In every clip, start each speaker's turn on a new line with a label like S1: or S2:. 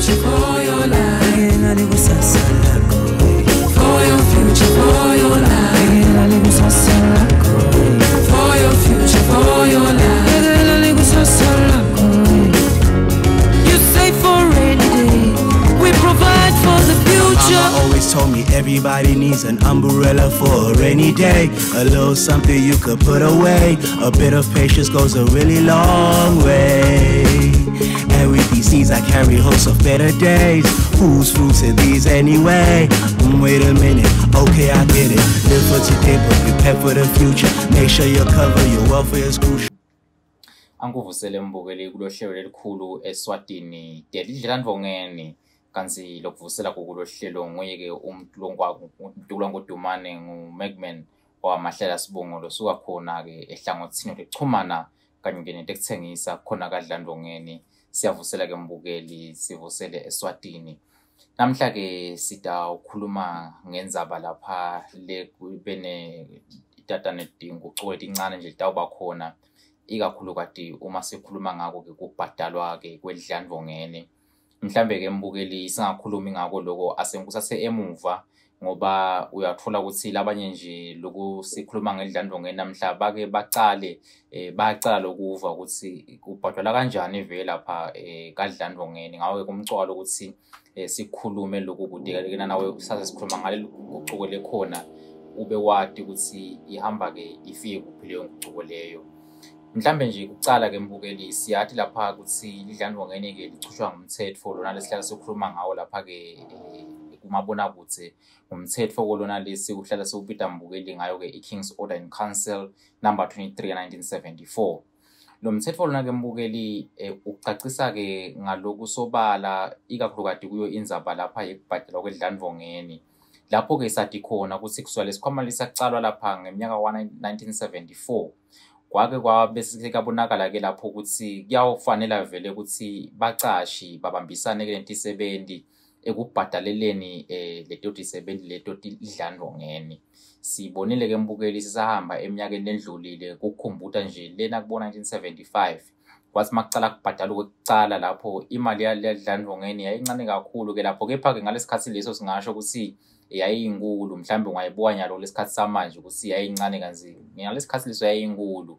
S1: future, for your life. For
S2: your future, for your life. For your future, for your life. You say
S1: for rainy day, we provide for the future. always told me everybody needs an umbrella for a rainy day. A little something you could put away. A bit of patience goes a really long way. These seeds I carry hopes of better days. Whose fruits are these anyway? Mm, wait a minute, okay, I get it. Live for today, but prepare for the future. Make sure you cover your
S2: welfare is crucial. Angivusele mbukeli kulohlelo lelikhulu eSwatini. Delidla Ndvongeni. kanzi lokuvusela kokulo hlelo nguyeke umntulongo Dumane ngumagman owamahlela sibongolo suka khona ke ehlangothini lokuchumana kanye nento ekuthengisa khona kadlandongeni siyavusela ke mbukeli sivusele eswatini namhla ke sida ukhuluma ngenzaba lapha le bene itatane dingo ucwele incane nje litawuba khona ikakhulu kati uma sikhuluma ngako ke kubhadalwa ke kwedlandvongene mhlambe ke mbukeli singakhulumi ngako lokho asenkusase emuva ngoba uyathola ukuthi labanye nje loku sikhuluma ngedlandlongeni namhla bake bacale eh bacala lokuva ukuthi kubhadalwa kanjani vela pha eh kadlandlongeni ngawe kumcwalo ukuthi eh, sikhulume lokhu kude nawe sase sikhuluma ngale ngucuko lekhona ube wadi ukuthi ihamba ke ifike kuphi leyo ngucuko leyo mhlambe nje ukucala ke mbukeli siyathi lapha ukuthi lidlandlongeni ke lichushwa ngumthetho lona lesihlala sokhuluma ngawo lapha ke eh, kumabonakude ngumthetho kolona lesi uhlala siwubida mbukeli ngayo-ke i-king's order and council number 23 1974 lo mthetho lona-ke mbukeli eh, um ucacisa-ke ngaloku sobala ikakhulukadi kuyo inzaba lapha yekubhadelwa kwedlandvongeni lapho-ke sathi khona ukuthi kusukela lesikhwama lisakucalwa lapha ngeminyaka wa-1974 kwake kwabe sekabonakala-ke lapho ukuthi kuyawufanela vele ukuthi bacashi babambisane-ke lentisebenti ekubhadaleleni um eh, leto disebenti leto dlandlongeni siyibonile ke mbukeli sisahamba eminyakeni endlulile kukhumbuta nje lena kubona 1975 kwathi makucala kubhadala kwekucala lapho imali yaledlandlongeni yayincane kakhulu ke lapho kepha-ke ngalesikhathi leso singasho ukuthi yayiyinkulu mhlawumbe ungayibuka nyalo lesikhathi samanje ukuthi yayincane kanzima ngalesikhathi leso yayiyinkulu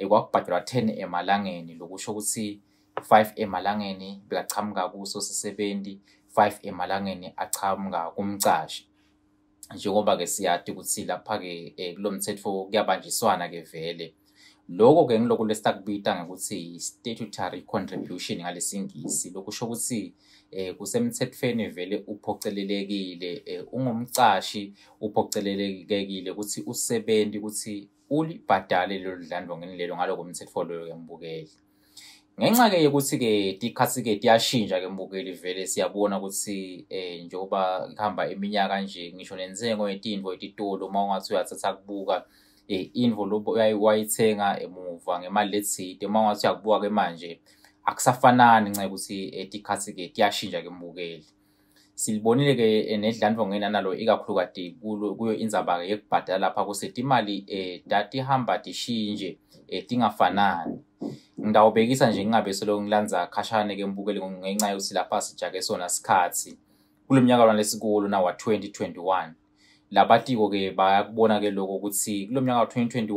S2: eh, kwakubhadalwa 10 emalangeni lokusho ukuthi 5 emalangeni bekachamuka kuso sisebenti 5 emalangeni achamuka kumcashi njengoba-ke siyadi ukuthi lapha-ke eh, kulo mthetho kuyabanjiswana-ke vele loko-ke ngiloku lesitakubiza ngokuthi statutory contribution ngalesingisi lokusho ukuthi eh kusemthethweni vele uphocelelekile eh, ungumcashi uphocelelekile ukuthi usebenzi ukuthi ulibhadale lelo dlandlo ngenilelo ngaloko mthetho loyo ngembukeli Ngenxa ke ukuthi-ke tikhathi-ke tiyashintsha-ke mbukeli vele siyabona ukuthi um njengoba kuhamba iminyaka nje ngisho nenzengo yetinvo etitolo uma ungathi uyathatha kubuka um eh, invo wayithenga emuva ngemali lethide uma ungathi uyakubuka-ke manje akusafanani ngenxa yokuthi eh, tikhathi-ke tiyashintsha-ke mbukeli silibonile-ke nedlandvo ngenanalo ikakhulukade kuyo inzaba-ke yekubhadala lapha kusethi imali um datihamba tishintshe um tingafanani ngidawubhekisa nje ngingabe selokhu ngilanza khashane-ke mbukeli ngenxa yokuthi lapha sijake sona sikhathi kulo mnyaka lwanesikolo nawa-2021 labatiko-ke bayakubona-ke lokho ukuthi kulo mnyaka wa-2021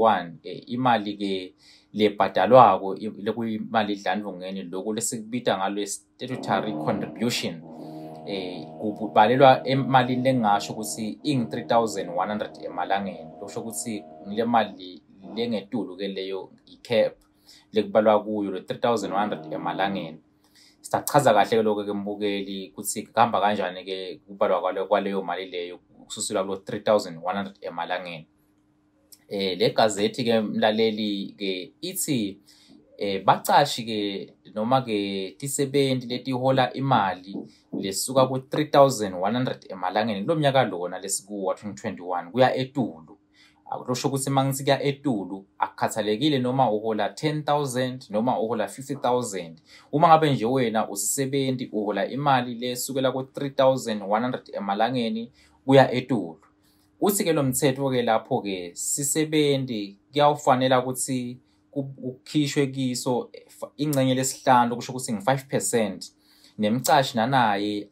S2: eh, imali-ke lebhadalwako lekuyimali edlandvungeni lokhu lesikubida ngalo statutory contribution eh kubalelwa emalini lengasho ukuthi ing 3100 emalangeni lokho ukuthi ngile mali lengetulu ke leyo i cap lekubalwa kuyo lo 3100 emalangeni sichaza kahle lokho ke mbukeli ukuthi kuhamba kanjani ke kubalwa kwale kwaleyo mali leyo kususelwa kulo 3100 emalangeni eh le gazethi ke mlaleli ke ithi eh bacashi ke noma ke tisebenti letihola imali lesuka ku 3100 emalangeni kulomnyaka lona lesikuwa 2021 kuya etulu akusho ukuthi mangisiya etulu akukhathalekile noma uhola 10000 noma uhola 50000 uma ngabe nje wena usisebenti uhola imali lesukela ku3100 emalangeni kuya etulu uthi ke lo mthetho ke lapho ke sisebenti kuyawufanela ukuthi kukhishwe kiso ingcenye lesihlanu kusho ukuthi ngi5% nemcashi nanaye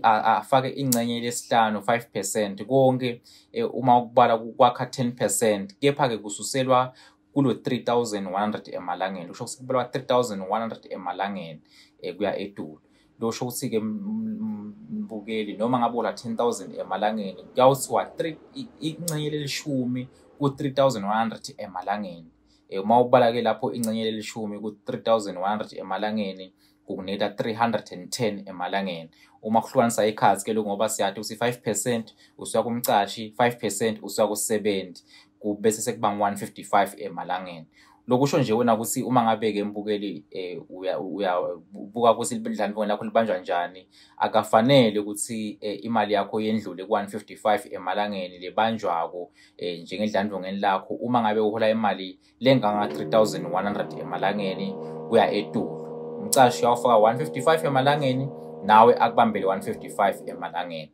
S2: afake ingcenye lesihlanu 5% konke e, uma ukubala kwakha 10% kepha ke kususelwa kulo 3100 emalangeni usho ukuthi kubalwa 3100 emalangeni e, kuya etulu losho ukuthi ke mbukeli noma ngabe ula 10000 emalangeni kuyawuthiwa 3 ingcenye lelishumi ku 3100 emalangeni e, uma ubala ke lapho ingcenye lelishumi ku 3100 emalangeni kukunetha 310 emalangeni uma kuhlukanisa ikhathi ke lokungoba siyathi usi5 percent usuya kumcashi 5 percent usuya kusebenzi kubese sekuba ngu-155 emalangeni lokusho nje wena ukuthi uma ngabe-ke mbukeli um eh, uyabuka ukuthi lidlalivongeni lakho libanjwa njani akafanele ukuthi eh, imali yakho yendlule ku-155 emalangeni lebanjwako um eh, njengedlalivongeni lakho uma ngabe uhola imali lenganga-3100 emalangeni kuya etulu ucashi uyawufaka 155 emalangeni nawe akubambele 155 emalangeni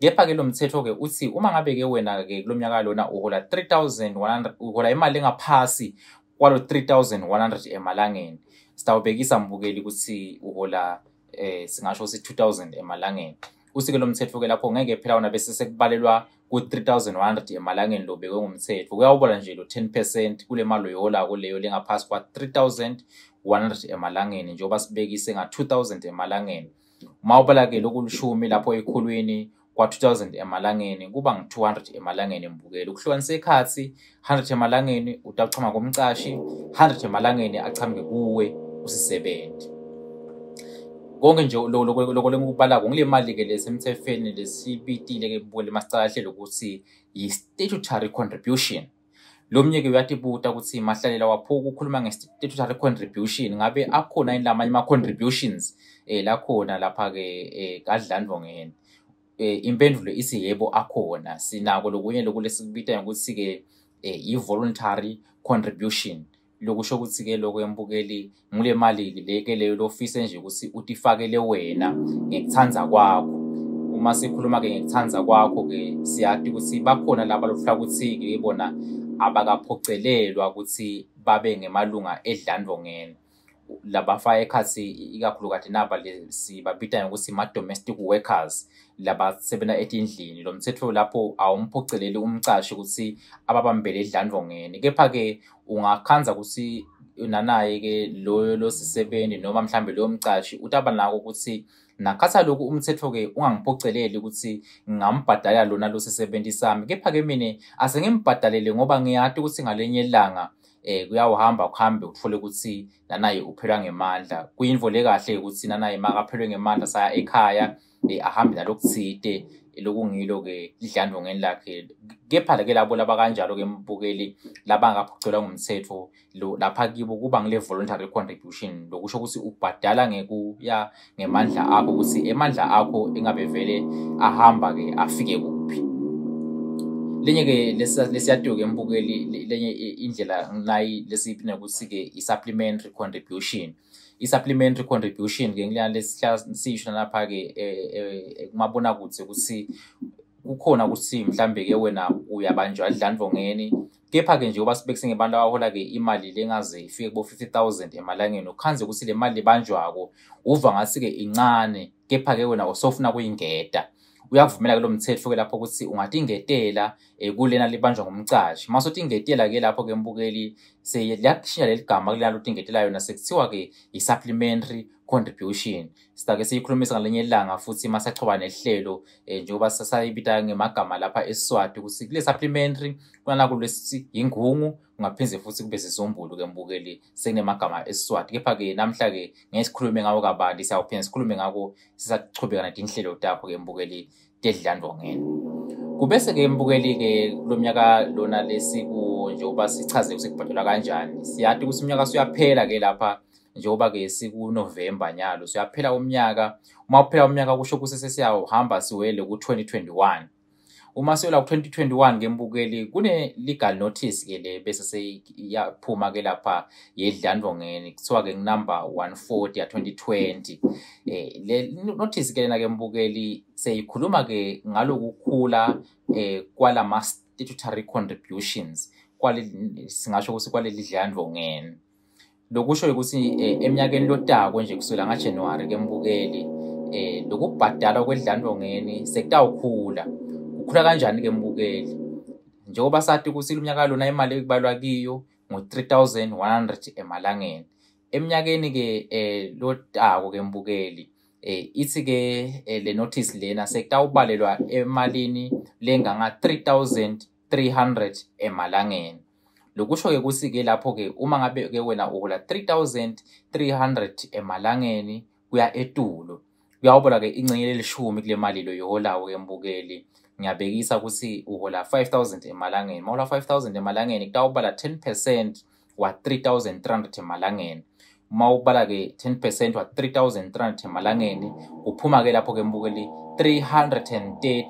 S2: kepha-ke lo mthetho-ke uthi uma ngabe-ke wena-ke kulo mnyaka lona uhola 3100 uhola imali engaphasi kwalo 3100 emalangeni sitawubekisa mbukeli ukuthi uhola eh singasho si 2000 emalangeni usike lo mthetho ke lapho ngeke phela wona bese sekubalelwa ku 3100 emalangeni lo bekwe ngumthetho kuyawubola nje lo 10% kule mali oyola kuleyo lengaphasi kwa 3000 100 emalangeni njengoba sibekise nga2000 emalangeni uma ubalakele okulishumi lapho ekhulwini kwa2000 emalangeni kuba ngu200 emalangeni mbukeli ukuhlukanisa ikhathi 100 emalangeni utachama komcashi 100 emalangeni achamuke kuwe usisebenze konke nje lokolengukubala kungilemali ke lesemthefeni lesibitile ke bukele masicala hlelo ukuthi yi statutory contribution lo mnyeke uyatibuta ukuthi mahlalela waphuka ukukhuluma nge-statutory contribution ngabe akhona yini lamanye ama-contributions um eh, lakhona lapha-ke um eh, kadlandvongeni um eh, impendulo ithi yebo akhona sinako lokunye lokulesikubitayo ukuthi-ke um i-voluntary contribution lokusho ukuthi-ke loko embukeli ngule mali-ke leke leyo lofise nje ukuthi utifakele wena ngekuthanza kwakho uma sikhuluma-ke ngekuthanza kwakho-ke siyati ukuthi bakhona laba lofuna ukuthi-ke bona abakaphocelelwa ukuthi babe ngemalunga edlandvongela labafaka ekhatsi ikakhulukati naba sibabida ngokuthi ma-domestic workers labasebenza etindlini lo mthetho lapho awumphoceleli umcashi ukuthi ababambele edlandvongeni kepha-ke ungakhanza ukuthi nanaye-ke loyo losisebenzi noma mhlambe loyo mcashi utaba nako ukuthi nakhatha lokhu umthetho-ke ungangiphoceleli ukuthi ngingambhadalela lona losisebenti sami kepha-ke mine asengimbhadalele ngoba ngiyati ukuthi ngalenye ilanga eh kuyawuhamba kuhambe uthole ukuthi nanaye uphelwa ngemandla kuyinvo le kahle ukuthi nanaye makaphelwe ngemandla saya ekhaya eh, ahambe nalokutsite lokungilo-ke idlandlungeni lakhe kepha-ke labo labakanjalo-ke mbukeli labangaphuculwa ngumthetho lapha kibo kuba ngile voluntary contribution lokusho ukuthi ubhadala ngekuya ngemandla akho ukuthi emandla akho engabe vele ahamba-ke afike kuphi lenye-ke lesiyadiyo-ke mbukeli lenye indlela nayi lesiyiphinde ukuthi-ke i-supplementary contribution i-supplementary contribution ke ngilana lesisho lapha-ke eh, eh, kumabonakude ukuthi kukhona ukuthi mhlambe-ke wena uyabanjwa edlandvongeni kepha-ke nje kuba sibekise ngebantu abahola-ke imali lengaze ifike kubo-fifty thousand emalangeni ukhanze ukuthi le mali lebanjwako uva ngathi-ke incane kepha-ke wena usofuna kuyingeda uyakuvumeleka lo mthetho ke lapho ukuthi ungatingetela eh, kulena libanjwa ngumcashi mase utingetela ke lapho ke mbukeli seyiliyakushintsha leli gama kulena utingetela yona sekuthiwa ke i-supplementary contribution sitake siyikhulumisa ngalenye ilanga futhi masachoba nehlelo eh, njengoba sasayibita ngemagama lapha esiswati ukuthi kule supplementary kunalakho lesi ingungu ngaphinze futhi kube sisombulu ke mbukeli sekunemagama esiswati kepha-ke namhla-ke ngeke sikhulume ngawo kabali siyawuphinda sikhulume ngako sisachubeka natinhlelo takho ke mbukeli tedlandwangeni kubese-ke mbukeli-ke kulo mnyaka lona lesiku njengoba sichaze ukuthi kubhadelwa kanjani siyati ukuthi umnyaka suyaphela-ke lapha njengoba-ke sikunovemba nyalo suyaphela umnyaka uma uphela umnyaka kusho ukuthi sesiyawuhamba siwele ku-2021 uma siyela ku2021 ngembukeli kune legal notice ke le bese seyaphuma ke lapha yedlandvongeni kuthiwa ke number 140 ya 2020 eh le notice ke lena ke mbukeli seyikhuluma ke ngalokukhula eh kwalama statutory contributions kwale singasho ukuthi kwaleli dlandvongeni lokusho ukuthi eh, eminyakeni lotako nje kusukela ngaJanuary kembukeli eh lokubhadalwa kwedlandvongeni sekutawukhula ukhula kanjani-ke mbukeli njengoba sati ukuthi iminyaka lona imali ekubalwa kiyo ngo-3100 emalangeni eminyakeni-ke um eh, lodako-ke mbukeli um eh, ithi-ke eh, le notice lena sekutawubalelwa emalini lenganga-3300 emalangeni lokusho-ke kuthi-ke lapho-ke uma ngabe-ke wena uhola 3300 emalangeni kuya etulo kuyawubola-ke ingcenye lelishumi kule mali lo yiholawo-ke mbukeli ngiyabhekisa ukuthi uhola 5000 emalangeni mawula 5000 emalangeni kutawubala 10% wa 3300 emalangeni mawubala ke 10% wa 3300 emalangeni uphuma ke lapho ke mbukeli 330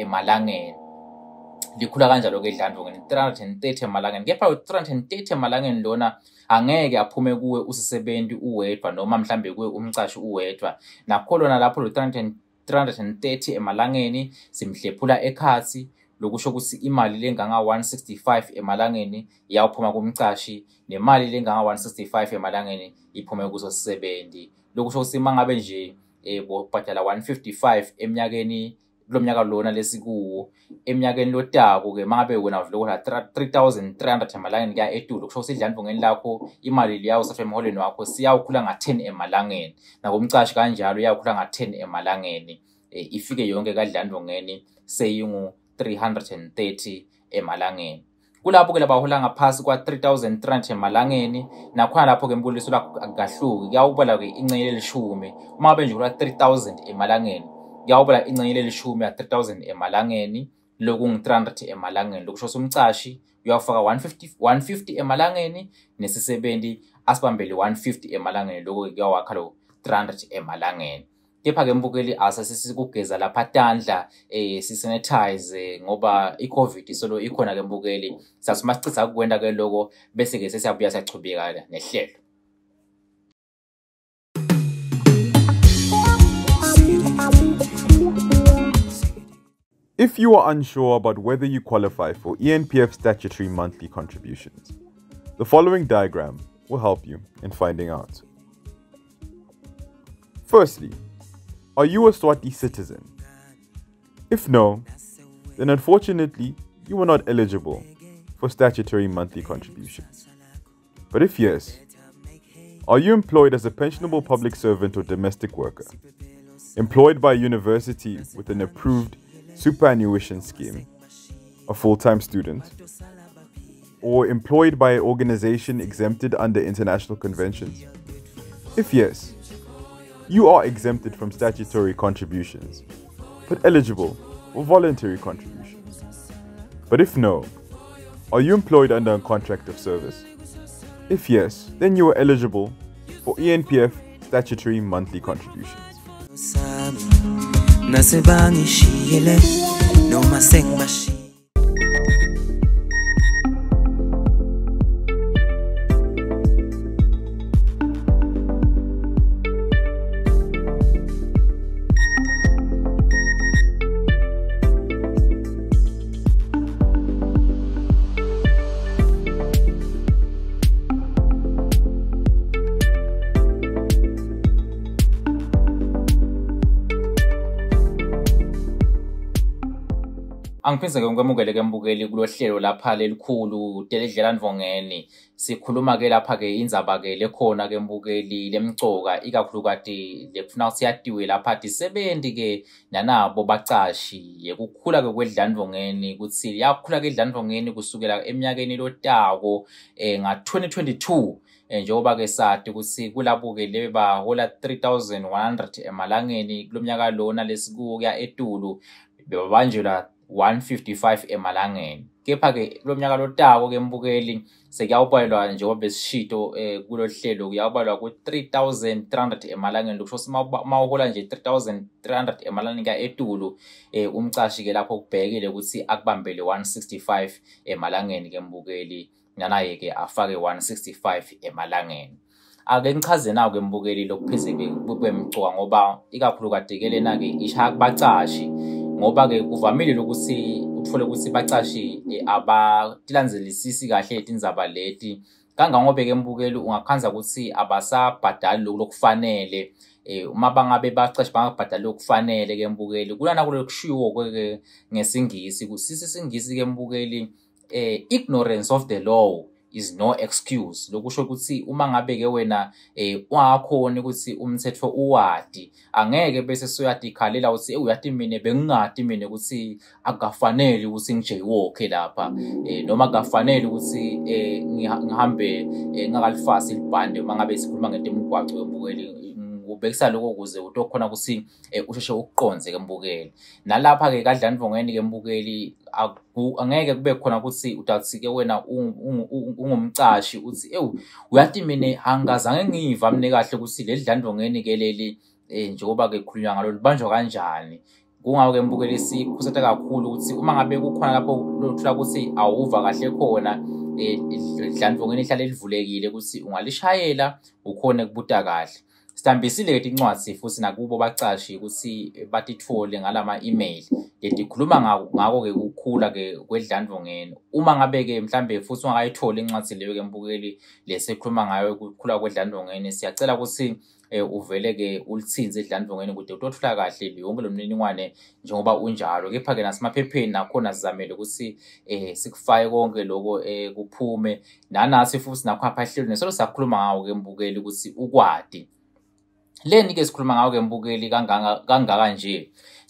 S2: emalangeni likhula kanjalo ke dlandlo ngene 330 emalangeni kepha u 330 emalangeni lona angeke aphume kuwe usisebenzi uwedwa noma mhlambe kuwe umcashi uwedwa nakho lona lapho lo 330 330 emalangeni simhlephula ekhatsi lokusho kutsi imali lenganga-R165 emalangeni iyawuphuma kumcashi nemali lenganga-R165 emalangeni iphume kusosisebenti lokusho kutsi mangabe nje eh, bobhadala 155 eminyakeni lomnyaka lona lesikuwo eminyakeni lotako ke mangabe wena uvulokola 3300 emalangeni kuya etulu kusho ukuthi idlandvungeni lakho imali liya usathola emholweni wakho siyawukhula nga10 emalangeni nakumcashi kanjalo iyakhula nga10 emalangeni eh, ifike yonke kadlandvungeni seyingu 330 emalangeni kulapho ke labahola ngaphasi kwa-3300 emalangeni nakhona lapho-ke mbuliso lakho akukahluki kuyawubala-ke incele elishumi uma benje kula-3000 emalangeni yawubala ingcenye lelishumi ya-3000 emalangeni lokungu-300 emalangeni lokusho somcashi uyafaka 150, 150 emalangeni nesisebenzi asibambele 150 emalangeni lokho kuyawakha lo 300 emalangeni kepha-ke mbukeli asasesikugeza lapha tandla um eh, sisanitize ngoba i-covid solo ikhona-ke mbukeli sathi uma sichitha kukwenta-ke loko bese-ke sesiyabuya siyachubeka nehlelo
S1: If you are unsure about whether you qualify for ENPF statutory monthly contributions, the following diagram will help you in finding out. Firstly, are you a Swati citizen? If no, then unfortunately you are not eligible for statutory monthly contributions. But if yes, are you employed as a pensionable public servant or domestic worker, employed by a university with an approved superannuation scheme, a full time student, or employed by an organization exempted under international conventions? If yes, you are exempted from statutory contributions, but eligible for voluntary contributions. But if no, are you employed under a contract of service? If yes, then you are eligible for ENPF statutory monthly contributions nase bangi shiyele noma sengibashiye
S2: Ngiyamuphisa-ke ukwamukele-ke mbukeli kulo hlelo lapha lelikhulu telidlela ndvongeni sikhuluma-ke lapha-ke indzaba-ke lekhona-ke mbukeli lemcoka ikakhulukati lekufuna ukuthi yatiwe lapha tisebenti-ke nanabo bacashi yekukhula-ke kwedlandvongeni kutsi liyakhula-ke idlandvongeni kusukela eminyakeni lotako um nga-2022 njengoba-ke sati ukuthi kulabuke lebahola 3100 emalangeni kulo mnyaka lona lesikuya etulu bebabanjelwa 155 emalangeni kepha-ke lo mnyaka lotako kembukeli sekuyawubalwa njengoba besishito um eh, kulolu hlelo kuyawubalwa ku-3 300 emalangeni lokusho ukuthi ma uhola nje 3 300 emalangeni kuya etulu um eh, umcashi-ke lapho kubhekile ukuthi akubambele 165 emalangeni kembukeli nanaye-ke afake 165 emalangeni ake ngichaze nawo kwembukeli lokuphizeke kwemcuka ngoba ikakhulu kade-ke lena-ke isha kubacashi ngoba-ke kuvamile ukuthi uthole ukuthi bacashi eh, abatilanzelisisi kahle letindaba leti kangangobe-ke mbukeli ungakhanza ukuthi abasabhadali loku lokufanele um uma bangabe bacashi bangabhadali lokufanele-ke mbukeli kulana kule kushiwo-ke ngesingisi kusisa isingisi-ke mbukeli um ignorance of the law is no excuse lokusho ukuthi uma ngabe ke wena eh ungakhona ukuthi umthetho uwadi angeke bese soyadikhalela uthi uyathi mina bengingadi mina ukuthi akufanele ukuthi ngijaywoke lapha eh noma akufanele ukuthi eh ngihambe eh, ngakalifasi libhande uma ngabe sikhuluma ngento emgwaqo yobukeli ubekisa lokho ukuze utokhona ukuthi eh, usheshe ukuqonze kembukeli nalapha-ke kadlandvongeni kembukeli angeke kube khona ukuthi udathi-ke wena ungumcashi uthi ewu uyathi mine angazange ngiva mine kahle ukuthi leli dlandvongeni-ke leli um njengoba-ke khulunywa ngalo libanjwa kanjani kungako ke mbukeli sikhuthatha kakhulu ukuthi uma ngabe kukhona lapho lothola ukuthi awuva kahle khona um eh, dlandvongeni ihlale livulekile ukuthi ungalishayela ukhone kubuta kahle Sithambisile-ke incwadi futhi nakubo bacashi ukuthi batithole ngalama email. Kanti khuluma ngako-ke ukukhula-ke kwedlandvo ngeno. Uma ngabe-ke mhlambe futhi ungakayitholi incwadi leyo-ke mbukeli lesekhuluma ngayo ukukhula kwedlandvo ngeno siyacela ukuthi eh, uvele-ke ulithinze edlandvongeni kude utothola kahle yonke lo mniningwane njengoba unjalo kepha-ke nasemaphepheni nakhona sizamele ukuthi um eh, sikufake konke loko um eh, kuphume nanathi futhi nakhona phahlehlweni solo sakhuluma ngawo-ke mbukeli ukuthi ukwadi Leni-ke sikhuluma ngawo-ke mbukeli kangaka nje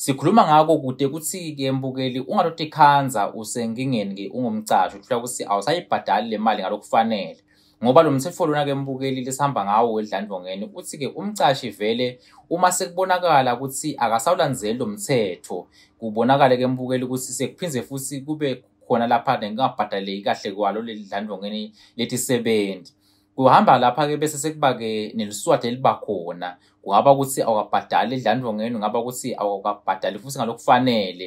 S2: sikhuluma ngako kude kuthi-ke mbukeli ungalokhu ikhanza usenkingeni-ke ungumcasho uthula ukuthi awusayibhadali le mali ngalokufanele ngoba lo mthetho lona-ke mbukeli lisihamba ngawo wedlandlongene uthi-ke umcashi vele uma sekubonakala ukuthi akasawulandzeli lo mthetho kubonakale-ke mbukeli ukuthi sekuphinze futhi kube khona lapha nekungabhadaleki kahle kwalo leli dlandlongeni letisebenzi Kuhamba lapha-ke bese sekuba-ke neliswadi eliba khona kungaba ukuthi awukabhadali edlandvongeni kungaba ukuthi awukabhadali futhi ngalokufanele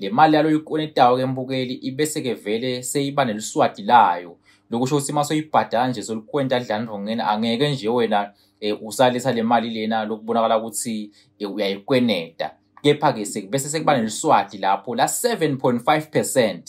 S2: le mali yalo ikonetayo-ke mbukeli ibese-ke vele seyiba neliswadi layo lokusho ukuthi uma soyibhadala nje solukwenta dlandvongeni angeke nje wena um eh, usaletha le mali lena lokubonakala ukuthi eh, uyayikweneta kepha-ke bese sekuba neliswadi lapho la 7.5 percent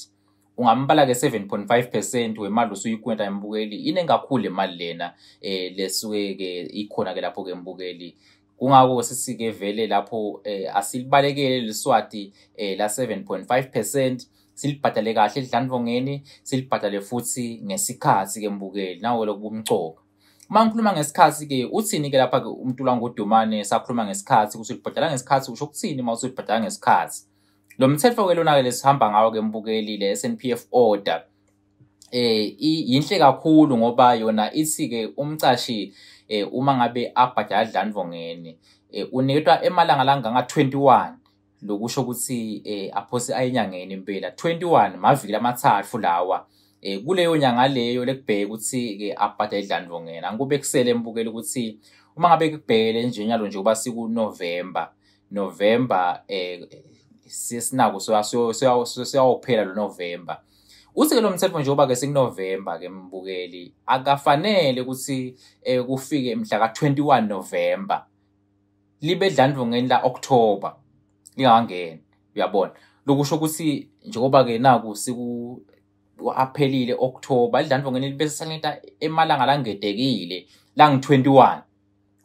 S2: ungambala ke 7.5% wemali usuyikwenta embukeli inengakhulu imali lena eh lesuke ke ikhona ke lapho ke embukeli kungakho sithi ke vele lapho eh, asilibalekele leswati eh, la 7.5% silibhadale kahle edlandvongeni silibhadale futhi ngesikhathi ke mbukeli nawo lokhu umcoka uma ngikhuluma ngesikhathi ke uthini ke lapha ke umntu langodumane sakhuluma ngesikhathi ukuthi ulibhadala ngesikhathi usho ukuthini uma usulibhadala ngesikhathi lo mthetho-ke lona-ke lesihamba ngawo-ke mbukeli le-SNPF order eh yinhle kakhulu ngoba yona ithi-ke umcashi eh uma ngabe abhadala dlandvongene eh uniketwa emalanga langanga 21 lokusho ukuthi eh aphose ayinyangeni impela 21 maviki lamathathu lawa eh kuleyo nyanga leyo lekubheka ukuthi ke abhadale dlandvongena ngikube kusele embukela ukuthi uma ngabe kubhekele nje nyalo nje kuba siku November November eh sesinako siyawuphela lo November uthi-ke lo mthetho njengoba-ke sekunovemba-ke mbukeli akafanele ukuthi um kufike mhla ka-21 novemba libe dlandvungeni la-okthoba lingakangeni uyabona lokusho ukuthi njengoba-ke naku aphelile okthoba lidlandvungeni libe sesalenta emalanga langetekile langu-21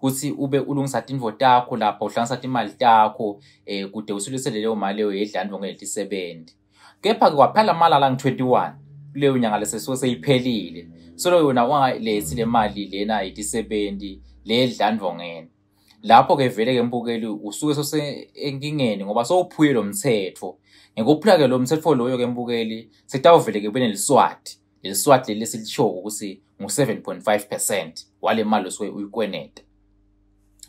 S2: kuthi ube ulungisa tindvo takho lapho uhlanganisa timali takho eh kude usulisele leyo mali leyo yedlandvo ngelitisebenti kepha-ke kwaphela malala ngi-21 kuleyo nyanga lesesuke seyiphelile solo yona wangalethi le mali lena yitisebenti leyedlandvo ngene lapho-ke vele-ke mbukeli usuke sosenkingeni ngoba sowuphuye lo mthetho ngekuphula-ke lo mthetho loyo-ke mbukeli sekutawuvele-ke ube neliswati leliswati leli silishoko ukuthi ngu-7 point 5 percent wale mali osuke uyikweneta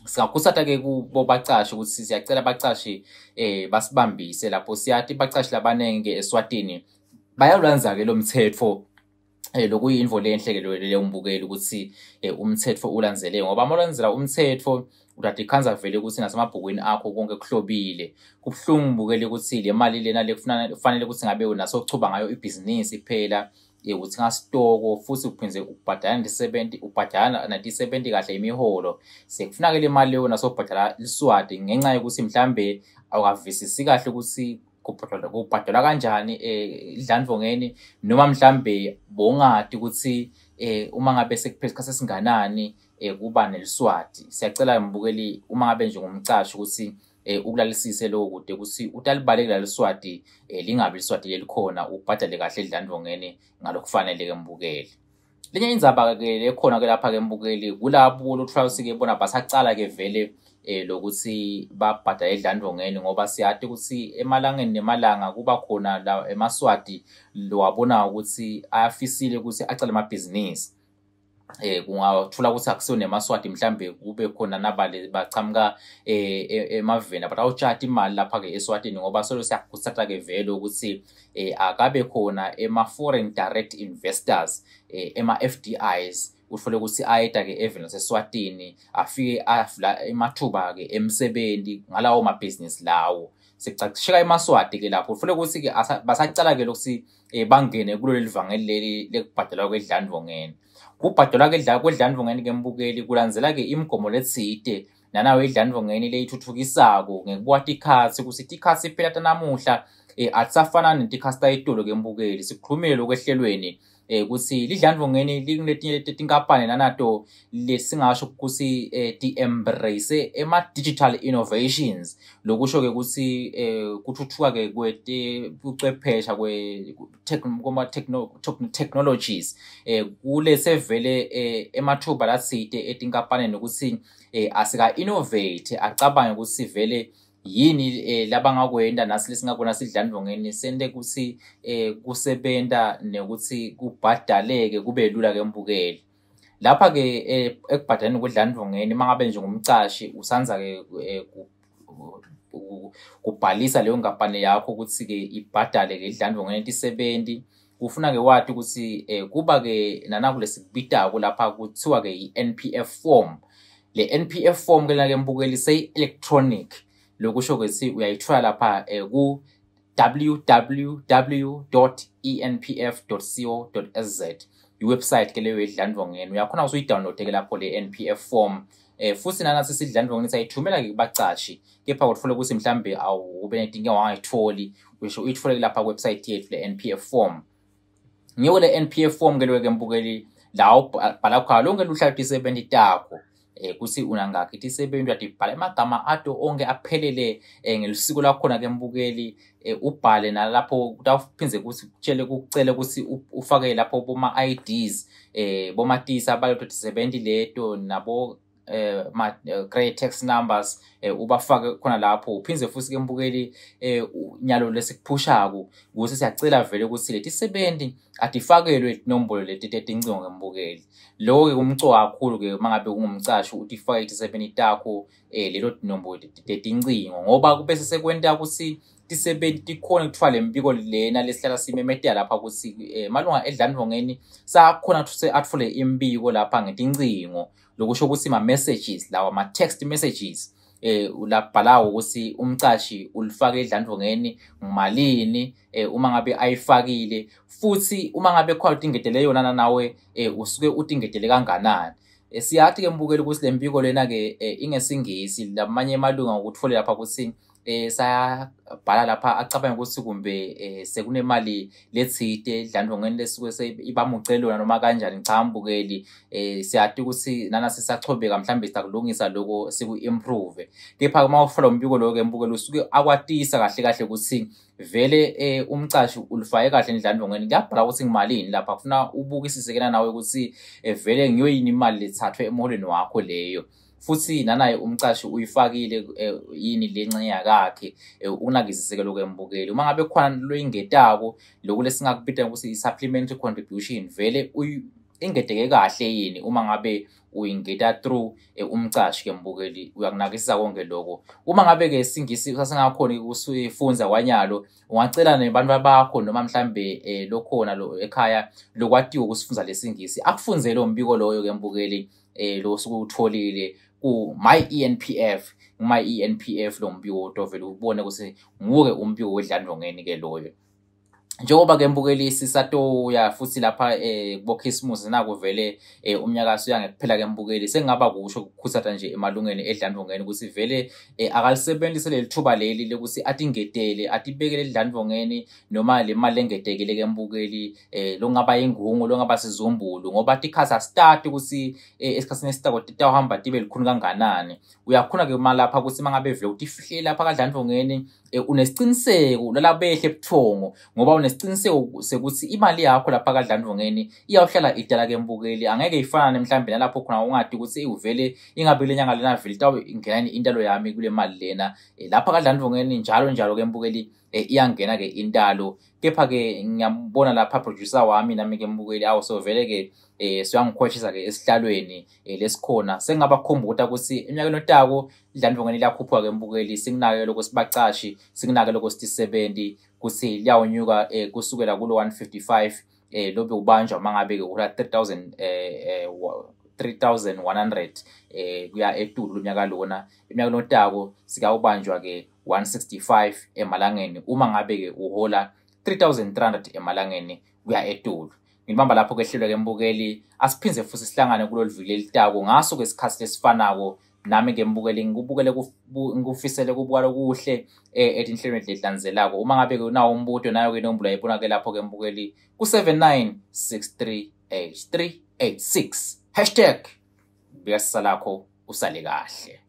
S2: singakusatha-ke kubo bacashe ukuthi siyacela abacashi eh basibambise lapho siyathi bacashi labaningi eswatini bayalwanza-ke lo mthetho eh lokuyinvo lenhlekelo le umbukeli ukuthi eh, umthetho ulandzele ngoba uma ulandzela umthetho udade ikhanza vele ukuthi nasemabhukwini akho konke kuhlobile kubuhlungu bukele ukuthi le mali lena le kufanele ukuthi ngabe unaso chuba ngayo ibhizinisi kuphela ukuthi ngastoko futhi uphinze ubhadala ndi-70 ubhadala nanti-70 kahle imiholo sekufunakele imali leyo nasobhadala liswadi ngenxa yokuthi mhlambe awukavisisi kahle ukuthi kubhadalwa kanjani eh, idlandvongeni noma mhlambe bongadi ukuthi eh, uma ngabe sekuphela isikhathi esinganani um kuba neliswadi siyacela mbukeli uma ngabe nje ngumcasho ukuthi eh ukulalisise lokho kude kusi utalibaleka laliswati eh, lingabe liswati lelikhona ubhadale kahle edlandvongeni ngalokufanele ke mbukeli lenye indzaba ke lekhona ke lapha ke mbukeli kulabo lo Travis ke bona basacala ke vele eh lokuthi babhadala edlandvongeni ngoba siyati ukuthi emalangeni nemalanga kuba khona la emaswati lowabona ukuthi ayafisile ukuthi acale amabhizinisi eh kungathola ukuthi akusone maswadi mhlambe kube khona nabale bachamuka um, emaveni but awutshata imali lapha ke eSwatini ngoba solo siyakhuthatha ke vele ukuthi um, akabe khona ema foreign direct investors ema FDIs uhlole ukuthi ayeda ke even laseSwatini afike afla emathuba ke emsebenzi ngalawo ma business lawo sicacishika emaswadi ke lapho uhlole ukuthi ke basacala ke lokuthi um bangene kulolu livangeli leli lokubhadalwa kwedlandvongeni kubhadalwa kwedlandvongeni kembukeli kulandzela-ke imigomo letsite nanawo edlandvongeni leyithuthukisako ngekuwa tikhatsi kutsi tikhatsi phela tanamuhla um e-, atisafana netikhatsi tayitolo kembukeli sikhulumile lokwehlelweni eh kusi lidlandvungeni likuletinye letinkampani nanato lesingasho kusi eh ti embrace ema digital innovations lokusho ke kusi eh kuthuthuka ke kwete ucwephesha kwe kuma technologies eh kule sevele eh, emathuba lasite etinkampani nokuthi eh, asika innovate acabange ukuthi vele yini eh, labangakwenda nasi lesingakona sidlandvongeni sente kutsi eh, kusebenta nekuthi kubhadaleke kube lula ke mbukeli lapha ke eh, ekubhadaleni kwedlandvongeni mangabe nje ngumcashi usanza ke eh, kubhalisa leyo nkampani yakho ukuthi ke ibhadale ke idlandvongeni tisebenti kufuna ke wathi ukuthi eh, kuba ke nanaku lesikubidako lapha kuthiwa ke i-npf form le npf form ke lake mbukeli seyi-electronic lokusho kwethi uyayithola lapha eh, ku www.enpf.co.sz iwebsite ke leyo edlandvongeni uyakhona ukuyidownload ke lapho le NPF form eh futhi nanathi sidlandvongeni sayithumela ke kubacashi kepha kutfola ukuthi mhlambe awube netinkinga wangayitholi usho uyithole lapha kuwebsite yethu le NPF form ngiyo le NPF form ke lokho embukeli la ubhala khona lonke luhlathi 70 takho eh kuthi unangakhi isebenti uyadibhala emagama ato onke aphelele eh, ngelisiko lakhona ke mbukeli eh, ubhale nalapho kutaphinze kuthi kutshele kucele ukuthi ufake lapho boma IDs eh boma tisa abayo 70 leto nabo eh ma grey eh, text numbers eh, ubafake khona lapho uphindze futhi ke mbukeli eh, nyalo lesikuphushako ukuthi siyacela vele ukuthi leti sebendi adifakelwe inombolo leti tetincingo ngembukeli lokho ke kumcwa kakhulu ke mangabe kungumcashi uthi fake itisebeni takho lelo tinombolo tetincingo ngoba kube sesekwenta ukuthi tisebenti tikhona kuthiwa le mbiko lena lesihlala simemetela lapha kutsi malunga edlandvongeni sakhona atfule imbiko lapha ngetincingo lokusho ukuthi ima-messages lawa ama-text messages eh ulabhala ukuthi umcashi ulifake edlandvongeni ngimalini eh uma ngabe ayifakile futhi uma ngabe khona utingedele yona nawe eh usuke utingedele kanganani eh, siyathi ke mbukeli ukuthi lempiko lena ke eh, ingesingisi lamanye emalunga ngokutfolela lapha kuthi eh sayabhala lapha acabanga ukuthi kumbe eh sekunemali lethide edlandongeni lesuke seyibamucelona noma kanjani ngicambukeli eh siyathi ukuthi nana sisachobeka mhlambe sizakulungisa lokho siku improve kepha uma ufola umbiko lokho embukelo usuke akwatisa kahle kahle ukuthi vele eh umcashi ulifaye kahle endlandongeni kuyabhala ukuthi ngimalini lapha kufuna ubukisise kena nawe ukuthi eh, vele ngiyoyini imali lethathwe emholweni wakho leyo futhi nanaye umcashi uyifakile eh, yini lencane yakhe eh, unakizisekelo kwembukeli uma ngabe khona loyingetako lokhu lesingakubidela ukuthi i-supplementary contribution vele ingedeke kahle yini uma ngabe uyingeta through eh, umcashi ke mbukeli uyakunakisisa konke lokho uma ngabe ke singisi usasengakhona ukufunza kwanyalo ungacela nebantu bakho noma mhlambe lokhona lo ekhaya lokwatiwa ukusifunza lesingisi akufunze lo mbiko loyo ke mbukeli eh lo sokutholile ku-myENPF ku-myENPF lo mbiko tovele ubone ukuthi nguke umbiko wedlandlongeni-ke loyo njengoba-ke embukelisi satoya futhi lapha um eh, kubokhisimusi nakuvele um eh, umnyaka suyangekuphela kembukeli sengingaba kusho kukhuthatha nje emalungeni edlandvongeni ukuthi vele um eh, akalisebenzise leli thuba leli lokuthi atingetele atibekele edlandvongeni noma le mali engetekele kembukeli um eh, lokungaba yingungu lokungaba sizumbulu ngoba tikhathi asitati ukuthi um eh, esikhathini esitako titawuhamba tibe likhulu kanganani uyakhona-ke malapha ukuthi uma ngabe vele ukuthi ifihle lapha kadlandvongeni Eh, unesiciniseko lalabehle ebuthongo ngoba unesiciniseko sekuthi imali yakho lapha kadlandongeni iyawuhlala idala kembukeli angeke ifana nemhlawumbe nalapho khona ungadi ukuthi iwuvele ingabe kule nyanga lena vele tawungenani intalo yami kule mali lena eh, lapha kadlandongeni njalo njalo kembukeli Eh, iyangena-ke intalo kepha-ke ngiyambona lapha producer wami nami-ke mbukeli awu sovele-ke um eh, siyangikhoshisa-ke esihlalweni um lesikhona sengingabakhumba ukuthi akuthi eminyakeni otako idlandvungane liyakhuphuka-ke mbukeli singinake lokho sibacashi singinake lokho sithi sebenti kuthi liyawunyuka um kusukela kulo 155 um lobe ubanjwa uma ngabe-ke kula 3000 um 3100 eh kuya etulu lonyaka lona iminyaka lotako sikawubanjwa ke 165 emalangeni uma ngabe ke uhola 3300 emalangeni uya etulu ngibamba lapho kwehlelwa kembukeli asiphinze futhi sihlangane kulolu viki lelitako ngaso kwesikhathi lesifanako nami ngembukeli ngikubukele ngikufisele kubukala kuhle eh, etinhlelweni lehlanzelako uma ngabe nawo umbuto nayo ke nombolo yayibonake lapho kembukeli ku-79638386 hashtag buyasisa lakho usale kahle